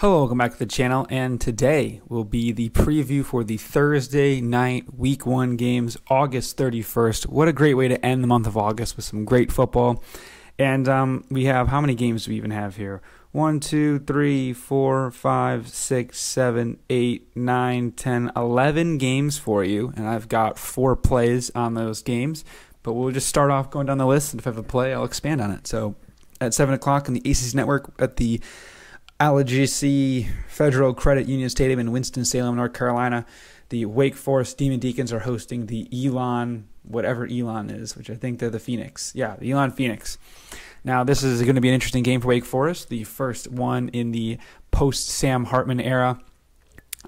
Hello, welcome back to the channel, and today will be the preview for the Thursday night Week 1 games, August 31st. What a great way to end the month of August with some great football. And um, we have, how many games do we even have here? 1, 2, 3, 4, 5, 6, 7, 8, 9, 10, 11 games for you, and I've got four plays on those games. But we'll just start off going down the list, and if I have a play, I'll expand on it. So at 7 o'clock on the ACC Network at the Allegacy Federal Credit Union Stadium in Winston-Salem, North Carolina. The Wake Forest Demon Deacons are hosting the Elon, whatever Elon is, which I think they're the Phoenix. Yeah, the Elon Phoenix. Now, this is going to be an interesting game for Wake Forest, the first one in the post Sam Hartman era.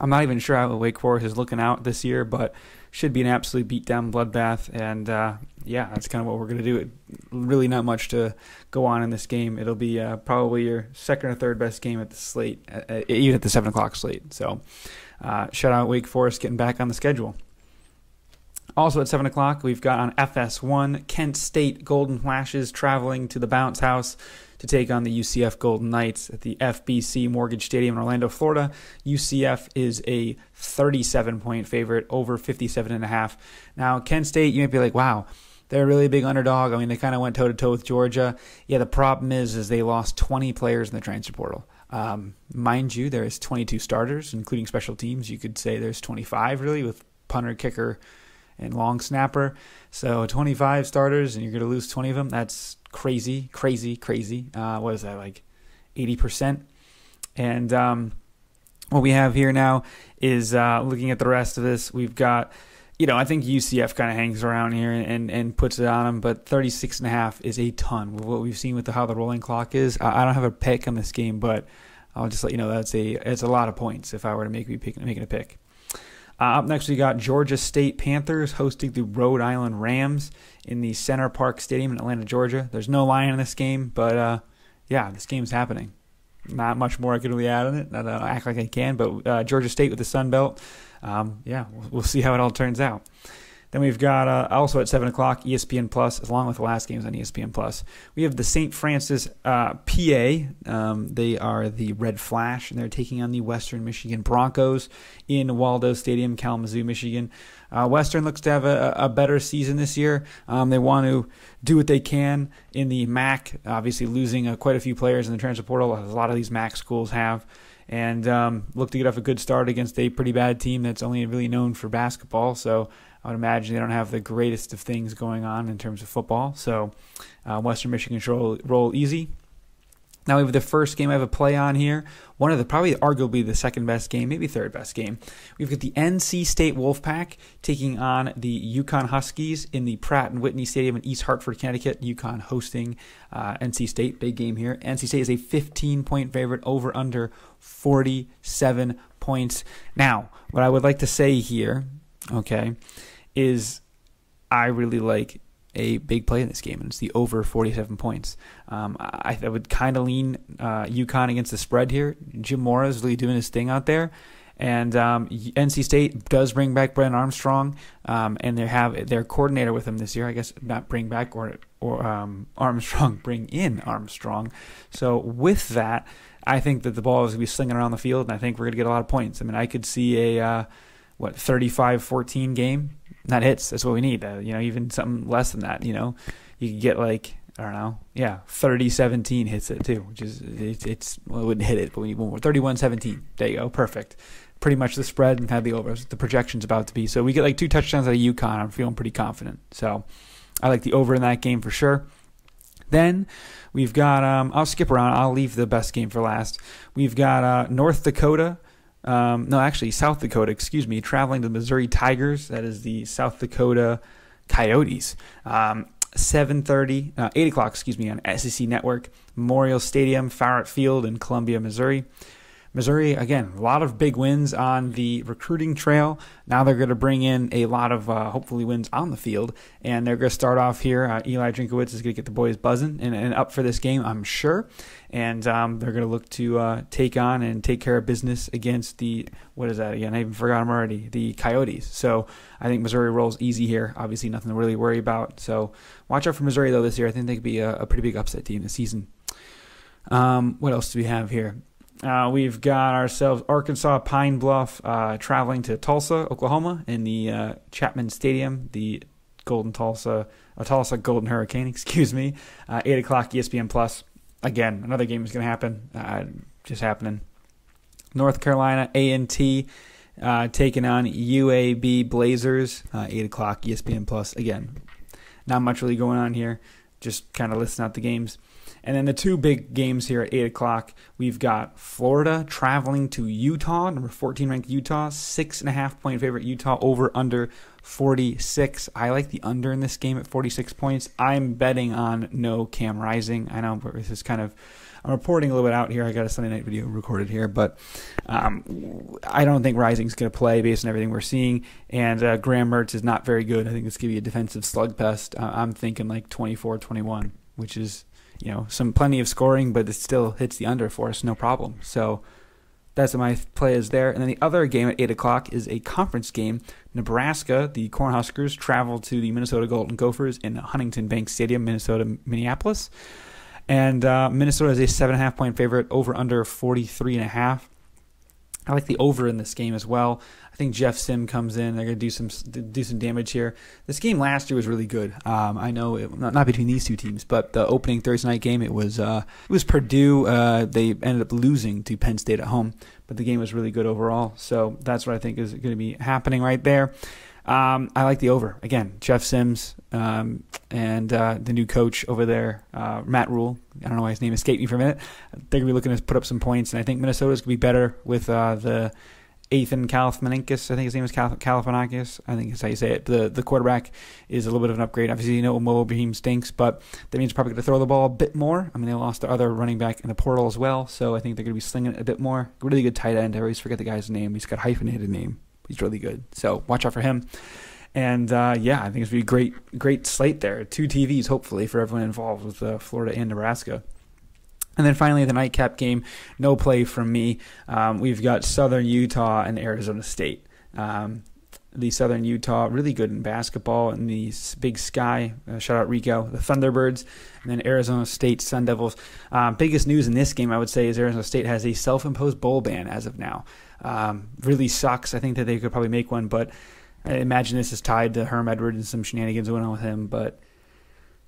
I'm not even sure how Wake Forest is looking out this year, but should be an absolute beatdown bloodbath. And uh, yeah, that's kind of what we're going to do. Really, not much to go on in this game. It'll be uh, probably your second or third best game at the slate, uh, even at the seven o'clock slate. So, uh, shout out Wake Forest getting back on the schedule. Also at 7 o'clock, we've got on FS1 Kent State Golden Flashes traveling to the bounce house to take on the UCF Golden Knights at the FBC Mortgage Stadium in Orlando, Florida. UCF is a 37 point favorite over 57 and a half. Now, Kent State, you might be like, wow, they're a really big underdog. I mean, they kind of went toe to toe with Georgia. Yeah, the problem is, is they lost 20 players in the transfer portal. Um, mind you, there's 22 starters, including special teams. You could say there's 25 really with punter, kicker, and long snapper. So 25 starters, and you're going to lose 20 of them. That's crazy, crazy, crazy. Uh, what is that like, 80%? And um, what we have here now is uh, looking at the rest of this. We've got, you know, I think UCF kind of hangs around here and, and, and puts it on them, but 36 and a half is a ton with what we've seen with the, how the rolling clock is. I, I don't have a pick on this game, but I'll just let you know that's a it's a lot of points if I were to make pick, making a pick. Uh, up next, we got Georgia State Panthers hosting the Rhode Island Rams in the Center Parc Stadium in Atlanta, Georgia. There's no line in this game, but uh, yeah, this game's happening. Not much more I can really add on it. I don't act like I can, but uh, Georgia State with the Sun Belt. Um, yeah, we'll, we'll see how it all turns out. Then we've got uh, also at seven o'clock ESPN Plus, along with the last games on ESPN Plus. We have the St. Francis uh, PA. Um, they are the Red Flash, and they're taking on the Western Michigan Broncos in Waldo Stadium, Kalamazoo, Michigan. Uh, Western looks to have a, a better season this year. Um, they want to do what they can in the MAC. Obviously, losing uh, quite a few players in the transfer portal, as a lot of these MAC schools have and um, look to get off a good start against a pretty bad team that's only really known for basketball. So I would imagine they don't have the greatest of things going on in terms of football. So uh, Western Michigan should roll, roll easy. Now we have the first game I have a play on here. One of the probably arguably the second best game, maybe third best game. We've got the NC State Wolfpack taking on the UConn Huskies in the Pratt and Whitney Stadium in East Hartford, Connecticut. UConn hosting uh, NC State, big game here. NC State is a 15 point favorite over under 47 points. Now, what I would like to say here, okay, is I really like a big play in this game, and it's the over 47 points. Um, I, I, would kind of lean uh, UConn against the spread here. Jim Mora is really doing his thing out there. And um, NC State does bring back Brennan Armstrong, um, and they have their coordinator with them this year. I guess not bring back or or um, Armstrong, bring in Armstrong. So with that, I think that the ball is going to be slinging around the field, and I think we're going to get a lot of points. I mean, I could see a uh, what 35-14 game that hits. That's what we need. Uh, you know, even something less than that. You know, you could get like I don't know, yeah, 30-17 hits it too, which is it, it's well, it wouldn't hit it, but we need one more. 31-17. There you go, perfect. Pretty much the spread and kind of the over. The projection's about to be. So we get like two touchdowns out of UConn. I'm feeling pretty confident. So I like the over in that game for sure. Then we've got. Um, I'll skip around. I'll leave the best game for last. We've got uh, North Dakota um, no, actually, South Dakota, excuse me, traveling to the Missouri Tigers. That is the South Dakota Coyotes. Um, 7.30, uh, 8 o'clock, excuse me, on SEC Network, Memorial Stadium, Faurot Field in Columbia, Missouri. Missouri, again, a lot of big wins on the recruiting trail. Now they're going to bring in a lot of uh, hopefully wins on the field, and they're going to start off here. Uh, Eli Drinkwitz is going to get the boys buzzing and, and, up for this game, I'm sure. And um, they're going to look to uh, take on and take care of business against the what is that again? I even forgot them already. The Coyotes. So I think Missouri rolls easy here. Obviously, nothing to really worry about. So watch out for Missouri though this year. I think they could be a, a pretty big upset team this season. Um, what else do we have here? Uh, we've got ourselves Arkansas Pine Bluff uh, traveling to Tulsa, Oklahoma, in the uh, Chapman Stadium, the Golden Tulsa, uh, Tulsa Golden Hurricane, excuse me. Uh, Eight o'clock ESPN Plus. Again, another game is going to happen. Uh, just happening. North Carolina A and T taking on UAB Blazers. Eight o'clock ESPN Plus. Again, not much really going on here. Just kind of listing out the games. And then the two big games here at 8 o'clock, we've got Florida traveling to Utah, number 14 ranked Utah, six and a half point favorite Utah over under 46. I like the under in this game at 46 points. I'm betting on no Cam Rising. I know this is kind of. I'm reporting a little bit out here. I got a Sunday night video recorded here, but um, I don't think Rising's going to play based on everything we're seeing. And uh, Graham Mertz is not very good. I think it's going to be a defensive slugfest. Uh, I'm thinking like 24 21, which is you know, some plenty of scoring, but it still hits the under for us, no problem. So that's my play is there. And then the other game at 8 o'clock is a conference game. Nebraska, the Cornhuskers, travel to the Minnesota Golden Gophers in Huntington Bank Stadium, Minnesota, Minneapolis. And uh, Minnesota is a 7.5 point favorite, over under 43.5. I like the over in this game as well. I think Jeff Sim comes in. They're going to do some do some damage here. This game last year was really good. Um, I know it, not, not between these two teams, but the opening Thursday night game it was uh, it was Purdue. Uh, they ended up losing to Penn State at home, but the game was really good overall. So that's what I think is going to be happening right there. Um, I like the over again. Jeff Sims um, and uh, the new coach over there, uh, Matt Rhule. I don't know why his name escaped me for a minute. They're gonna be looking to put up some points, and I think Minnesota's gonna be better with uh, the Ethan Kaliakmanis. I think his name is Kaliakmanis. I think that's how you say it. The the quarterback is a little bit of an upgrade. Obviously, you know Mo Ibrahim stinks, but that means probably going to throw the ball a bit more. I mean, they lost their other running back in the portal as well, so I think they're going to be slinging it a bit more. Really good tight end. I always forget the guy's name. He's got a hyphenated name. He's really good. So watch out for him. And uh, yeah, I think it's be a great, great slate there. Two TVs, hopefully, for everyone involved with uh, Florida and Nebraska. And then finally, the nightcap game, no play from me. Um, we've got Southern Utah and Arizona State. Um, the Southern Utah, really good in basketball, in the Big Sky, uh, shout out Rico, the Thunderbirds, and then Arizona State Sun Devils. Um, biggest news in this game, I would say, is Arizona State has a self imposed bowl ban as of now. Um, really sucks. I think that they could probably make one, but I imagine this is tied to Herm Edwards and some shenanigans going on with him, but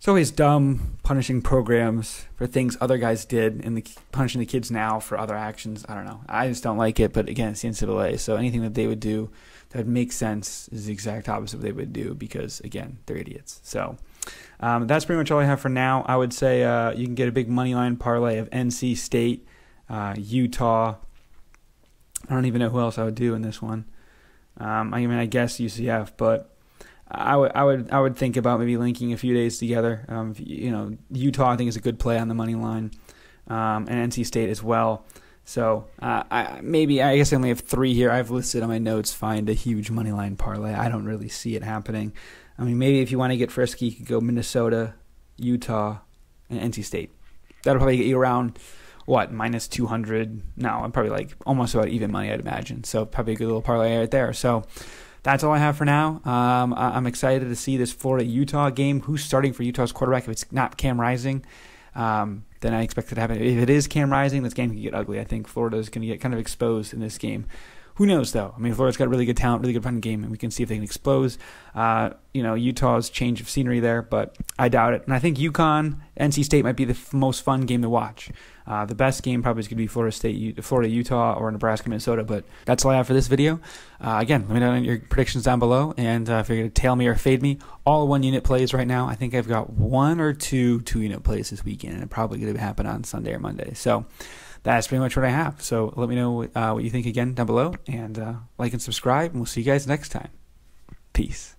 it's always dumb punishing programs for things other guys did and the, punishing the kids now for other actions. I don't know. I just don't like it, but again, it's the NCAA, so anything that they would do that would make sense is the exact opposite of what they would do because, again, they're idiots. So um, that's pretty much all I have for now. I would say uh, you can get a big money line parlay of NC State, uh, Utah. I don't even know who else I would do in this one. Um, I mean, I guess UCF, but I would I would I would think about maybe linking a few days together. Um, you know, Utah I think is a good play on the money line, um, and NC State as well. So uh, I, maybe I guess I only have three here. I've listed on my notes. Find a huge money line parlay. I don't really see it happening. I mean, maybe if you want to get frisky, you could go Minnesota, Utah, and NC State. That'll probably get you around what minus 200 no i'm probably like almost about even money i'd imagine. So probably a good little parlay right there. So that's all i have for now. Um, i'm excited to see this florida utah game. Who's starting for utah's quarterback if it's not cam rising? Um, then i expect it to happen. If it is cam rising this game can get ugly. I think florida is going to get kind of exposed in this game who knows though? I mean, Florida's got really good talent, really good running game, and we can see if they can explode. Uh, you know, Utah's change of scenery there, but I doubt it. And I think UConn, NC State might be the f- most fun game to watch. Uh, the best game probably is going to be Florida State, Florida, Utah, or Nebraska, Minnesota. But that's all I have for this video. Uh, again, let me know your predictions down below, and uh, if you're going to tail me or fade me, all one unit plays right now. I think I've got one or two two unit plays this weekend, and probably going to happen on Sunday or Monday. So that's pretty much what I have. So let me know uh, what you think again down below, and uh, like and subscribe, and we'll see you guys next time. Peace.